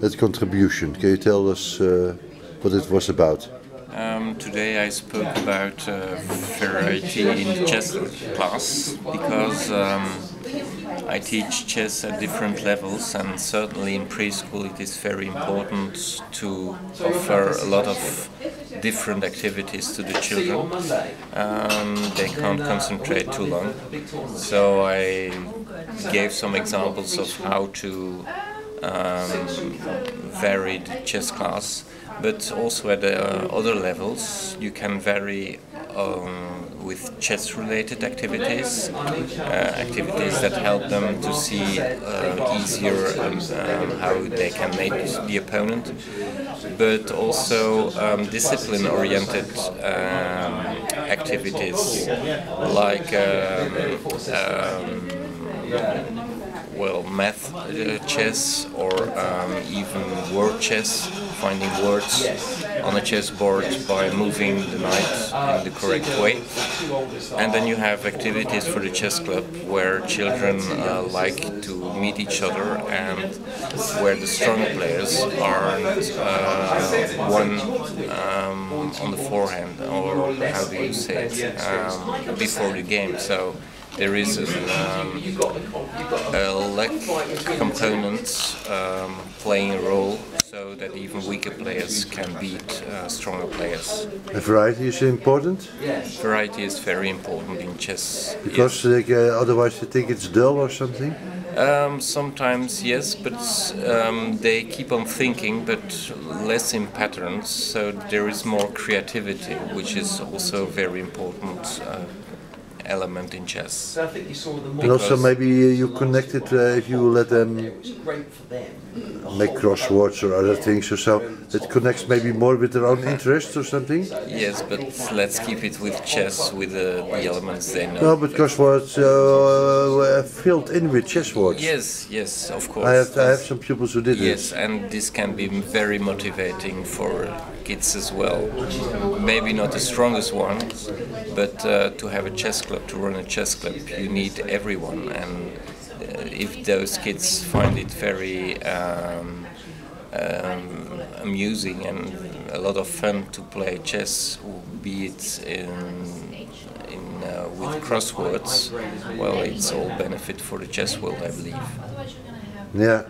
that contribution. Can you tell us uh, what it was about? Um, today I spoke about uh, variety in chess class because um, I teach chess at different levels and certainly in preschool it is very important to offer a lot of different activities to the children. Um, they can't concentrate too long. So I gave some examples of how to um, the chess class, but also at uh, other levels. You can vary um, with chess-related activities, uh, activities that help them to see uh, easier um, um, how they can make the opponent, but also um, discipline-oriented um, activities like well, math uh, chess or um, even word chess, finding words on a chessboard by moving the knight in the correct way. And then you have activities for the chess club where children uh, like to meet each other and where the strong players are uh, one um, on the forehand or how do you say it um, before the game. So there is an, um, a lack component um, playing a role so that even weaker players can beat uh, stronger players. And variety is important? Yes. Variety is very important in chess. Because yes. uh, otherwise you think it's dull or something? Um, sometimes yes, but um, they keep on thinking, but less in patterns. So there is more creativity, which is also very important uh, element in chess. And also maybe you connect it uh, if you let them make crosswords or other things or so. It connects maybe more with their own interests or something? Yes, but let's keep it with chess, with the, the elements they know. No, but crosswords uh, filled in with chess words. Yes, yes, of course. I have, I have some pupils who did yes, it. Yes, and this can be very motivating for kids as well. Maybe not the strongest ones, but uh, to have a chess club, to run a chess club, you need everyone. And uh, if those kids find it very um, um, amusing and a lot of fun to play chess, be it in, in uh, with crosswords, well, it's all benefit for the chess world, I believe. Yeah.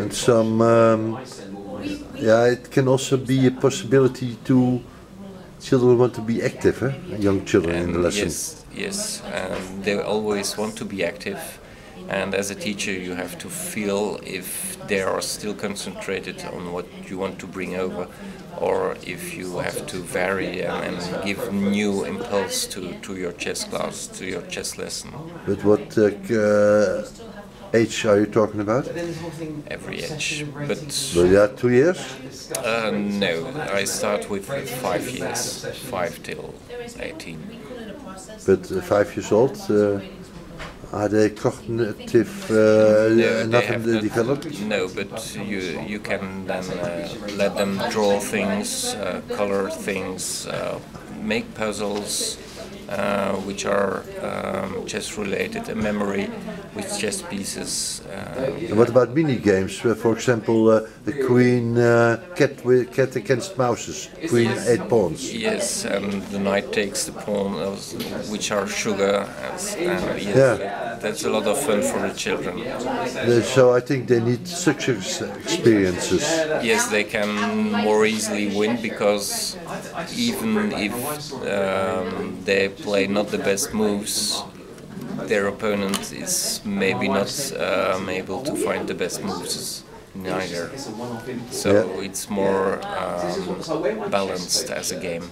And some, um, yeah, it can also be a possibility to children want to be active, eh? young children and in the lesson. Yes, yes, and they always want to be active. And as a teacher, you have to feel if they are still concentrated on what you want to bring over, or if you have to vary and, and give new impulse to, to your chess class, to your chess lesson. But what uh, age are you talking about? Every age. But well, yeah, two years? Uh, no, I start with five years, five till 18. But uh, five years old, uh, are they cognitive uh, no, enough not, developed? No, but you you can then uh, let them draw things, uh, color things, uh, make puzzles, uh, which are um, chess related, a memory with chess pieces. Uh, what about mini games? Uh, for example, uh, the queen uh, cat with cat against mouses, queen eight pawns. Yes, and the knight takes the pawn, which are sugar. And, and yes, yeah. that's a lot of fun for the children. so I think they need such experiences. Yes, they can more easily win because even if um, they play not the best moves, their opponent is maybe not um, able to find the best moves neither. So yeah. it's more um, balanced as a game.